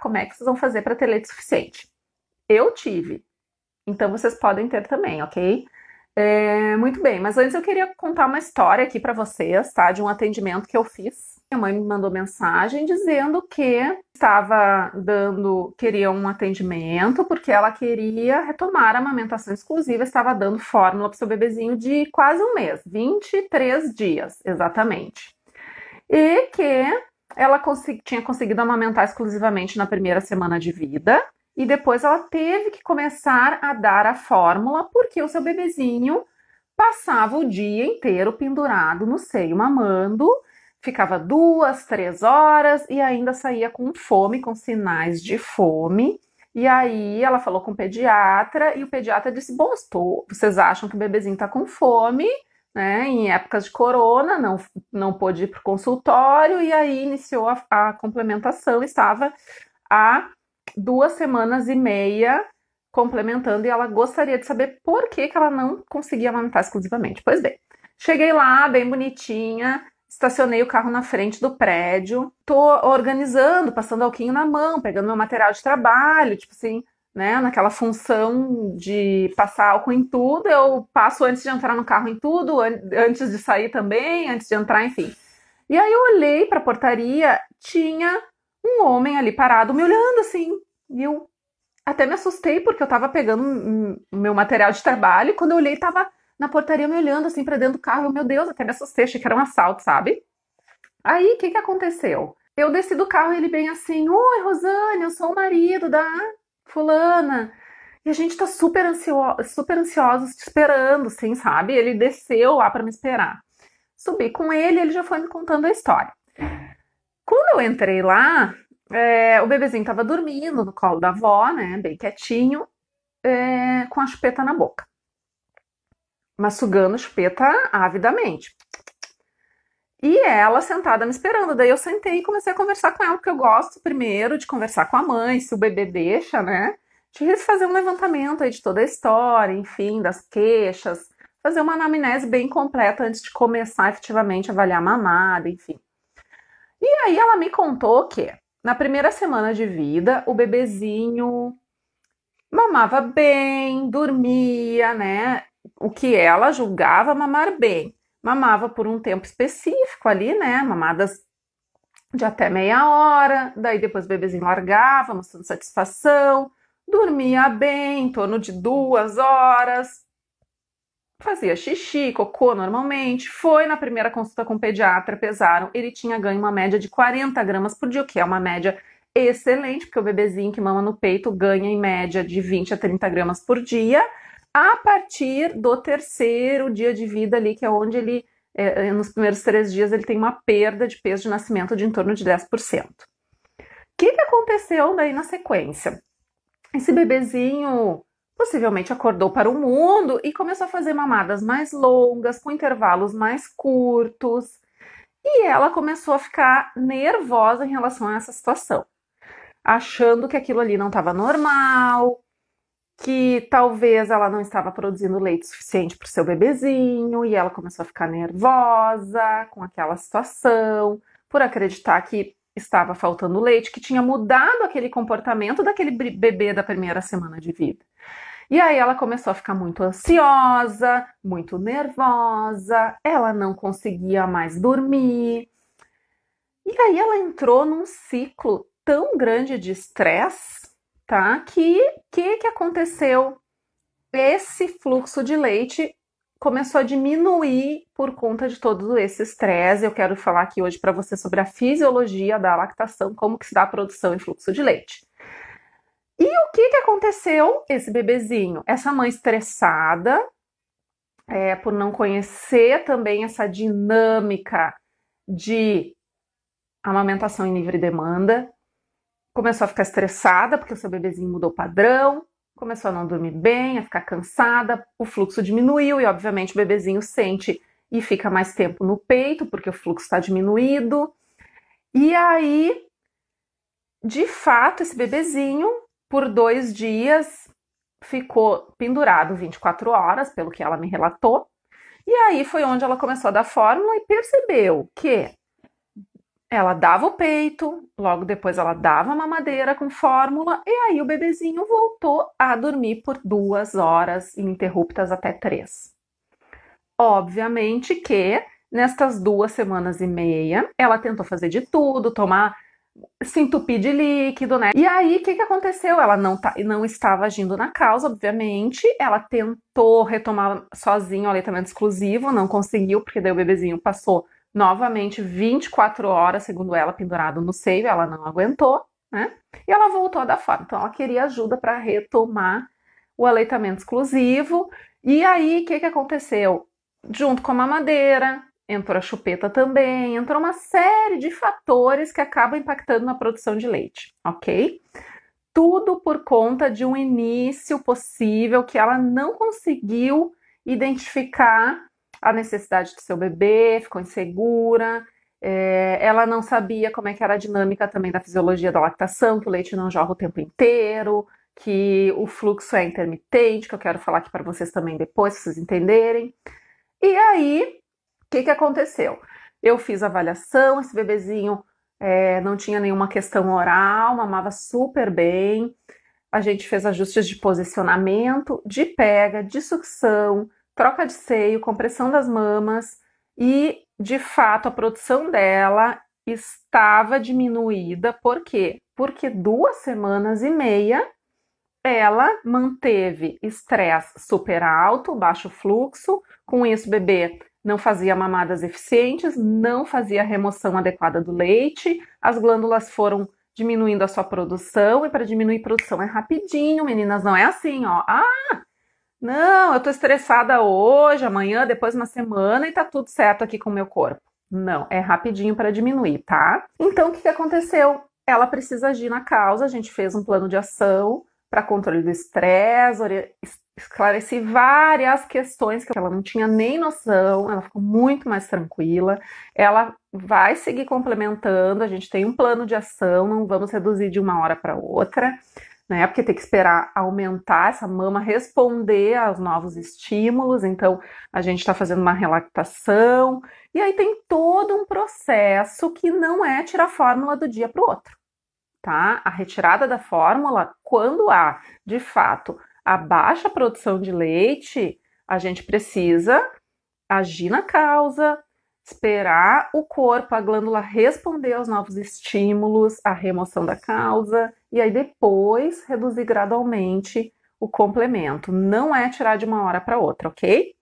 como é que vocês vão fazer para ter leite suficiente. Eu tive, então vocês podem ter também, ok? É, muito bem, mas antes eu queria contar uma história aqui para vocês, tá? De um atendimento que eu fiz. Minha mãe me mandou mensagem dizendo que estava dando, queria um atendimento porque ela queria retomar a amamentação exclusiva, estava dando fórmula para seu bebezinho de quase um mês, 23 dias, exatamente. E que ela tinha conseguido amamentar exclusivamente na primeira semana de vida e depois ela teve que começar a dar a fórmula porque o seu bebezinho passava o dia inteiro pendurado no seio mamando, ficava duas, três horas e ainda saía com fome, com sinais de fome. E aí ela falou com o pediatra e o pediatra disse: Bom, vocês acham que o bebezinho está com fome, né? Em épocas de corona, não, não pôde ir para o consultório, e aí iniciou a, a complementação, estava a duas semanas e meia complementando e ela gostaria de saber por que, que ela não conseguia amamentar exclusivamente. Pois bem, cheguei lá, bem bonitinha, estacionei o carro na frente do prédio, tô organizando, passando alquinho na mão, pegando meu material de trabalho, tipo assim, né, naquela função de passar álcool em tudo, eu passo antes de entrar no carro em tudo, an antes de sair também, antes de entrar, enfim. E aí eu olhei para a portaria, tinha um homem ali parado me olhando assim. E eu até me assustei porque eu tava pegando o meu material de trabalho e quando eu olhei tava na portaria me olhando assim para dentro do carro. Eu, meu Deus, até me assustei, achei que era um assalto, sabe? Aí, o que que aconteceu? Eu desci do carro e ele bem assim: Oi, Rosane, eu sou o marido da fulana. E a gente tá super, ansio super ansiosos te esperando, assim, sabe? Ele desceu lá para me esperar. Subi com ele, ele já foi me contando a história. Quando eu entrei lá, é, o bebezinho estava dormindo no colo da avó, né, bem quietinho, é, com a chupeta na boca. Mas sugando a chupeta avidamente. E ela sentada me esperando. Daí eu sentei e comecei a conversar com ela, porque eu gosto primeiro de conversar com a mãe, se o bebê deixa, né? De fazer um levantamento aí de toda a história, enfim, das queixas, fazer uma anamnese bem completa antes de começar efetivamente a avaliar a mamada, enfim. E aí ela me contou que na primeira semana de vida o bebezinho mamava bem, dormia, né? O que ela julgava mamar bem. Mamava por um tempo específico ali, né? Mamadas de até meia hora, daí depois o bebezinho largava, mostrando satisfação, dormia bem, em torno de duas horas, fazia xixi, cocô normalmente, foi na primeira consulta com o pediatra, pesaram, ele tinha ganho uma média de 40 gramas por dia, o que é uma média excelente, porque o bebezinho que mama no peito ganha em média de 20 a 30 gramas por dia, a partir do terceiro dia de vida ali, que é onde ele, é, é nos primeiros três dias, ele tem uma perda de peso de nascimento de em torno de 10%. O que, que aconteceu daí na sequência? Esse bebezinho Possivelmente acordou para o mundo e começou a fazer mamadas mais longas, com intervalos mais curtos. E ela começou a ficar nervosa em relação a essa situação, achando que aquilo ali não estava normal, que talvez ela não estava produzindo leite suficiente para o seu bebezinho, e ela começou a ficar nervosa com aquela situação, por acreditar que estava faltando leite, que tinha mudado aquele comportamento daquele bebê da primeira semana de vida. E aí ela começou a ficar muito ansiosa, muito nervosa, ela não conseguia mais dormir. E aí ela entrou num ciclo tão grande de estresse, tá? Que que que aconteceu? Esse fluxo de leite começou a diminuir por conta de todo esse estresse. Eu quero falar aqui hoje para você sobre a fisiologia da lactação, como que se dá a produção e fluxo de leite. E o que, que aconteceu? Esse bebezinho, essa mãe estressada, é, por não conhecer também essa dinâmica de amamentação em livre demanda, começou a ficar estressada porque o seu bebezinho mudou padrão, começou a não dormir bem, a ficar cansada, o fluxo diminuiu e, obviamente, o bebezinho sente e fica mais tempo no peito porque o fluxo está diminuído. E aí, de fato, esse bebezinho por dois dias ficou pendurado 24 horas, pelo que ela me relatou. E aí foi onde ela começou a dar fórmula e percebeu que ela dava o peito, logo depois ela dava a mamadeira com fórmula, e aí o bebezinho voltou a dormir por duas horas ininterruptas até três. Obviamente que nestas duas semanas e meia ela tentou fazer de tudo, tomar se entupir de líquido, né? E aí, o que, que aconteceu? Ela não, tá, não estava agindo na causa, obviamente. Ela tentou retomar sozinha o aleitamento exclusivo, não conseguiu, porque daí o bebezinho passou novamente 24 horas, segundo ela, pendurado no seio, ela não aguentou, né? E ela voltou a dar fora. Então, ela queria ajuda para retomar o aleitamento exclusivo. E aí, o que, que aconteceu? Junto com a mamadeira, entrou a chupeta também, entrou uma série de fatores que acabam impactando na produção de leite, ok? Tudo por conta de um início possível que ela não conseguiu identificar a necessidade do seu bebê, ficou insegura, é, ela não sabia como é que era a dinâmica também da fisiologia da lactação, que o leite não jorra o tempo inteiro, que o fluxo é intermitente, que eu quero falar aqui para vocês também depois, se vocês entenderem. E aí, que, que aconteceu? Eu fiz avaliação, esse bebezinho é, não tinha nenhuma questão oral, mamava super bem. A gente fez ajustes de posicionamento, de pega, de sucção, troca de seio, compressão das mamas e, de fato, a produção dela estava diminuída. Por quê? Porque duas semanas e meia ela manteve estresse super alto, baixo fluxo. Com isso, o bebê não fazia mamadas eficientes, não fazia remoção adequada do leite, as glândulas foram diminuindo a sua produção, e para diminuir produção é rapidinho, meninas, não é assim, ó. Ah, não, eu tô estressada hoje, amanhã, depois uma semana e tá tudo certo aqui com o meu corpo. Não, é rapidinho para diminuir, tá? Então, o que, que aconteceu? Ela precisa agir na causa, a gente fez um plano de ação para controle do estresse, esclareci várias questões que ela não tinha nem noção, ela ficou muito mais tranquila. Ela vai seguir complementando, a gente tem um plano de ação, não vamos reduzir de uma hora para outra, né? Porque tem que esperar aumentar essa mama, responder aos novos estímulos. Então, a gente está fazendo uma relactação, e aí tem todo um processo que não é tirar fórmula do dia para o outro. Tá? A retirada da fórmula, quando há de fato a baixa produção de leite, a gente precisa agir na causa, esperar o corpo, a glândula responder aos novos estímulos, a remoção da causa, e aí depois reduzir gradualmente o complemento. Não é tirar de uma hora para outra, ok?